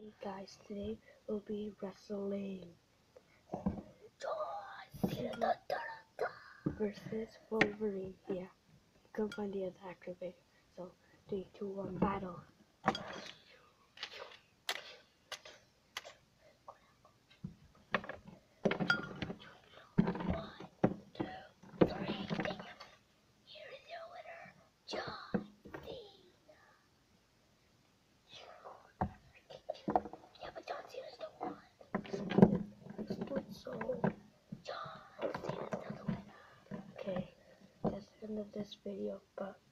Hey guys, today we'll be wrestling versus Wolverine. Yeah, you can find the other actor video. So, three, two, one, battle. three. Here is your winner, John Cena. Yeah, but John Cena's the one. So, John Cena's still the winner. okay, that's the end of this video. But.